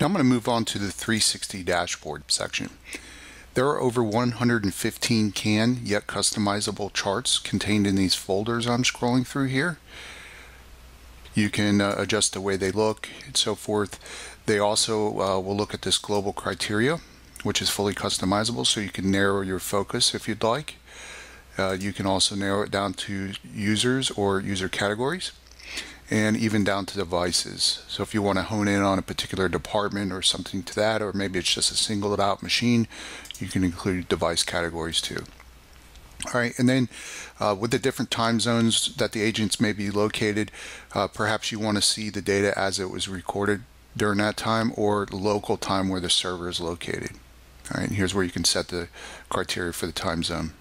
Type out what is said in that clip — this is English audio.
Now I'm going to move on to the 360 dashboard section. There are over 115 CAN yet customizable charts contained in these folders I'm scrolling through here. You can uh, adjust the way they look and so forth. They also uh, will look at this global criteria, which is fully customizable, so you can narrow your focus if you'd like. Uh, you can also narrow it down to users or user categories and even down to devices. So if you want to hone in on a particular department or something to that, or maybe it's just a singled out machine, you can include device categories too. All right, and then uh, with the different time zones that the agents may be located, uh, perhaps you want to see the data as it was recorded during that time or local time where the server is located. All right, and here's where you can set the criteria for the time zone.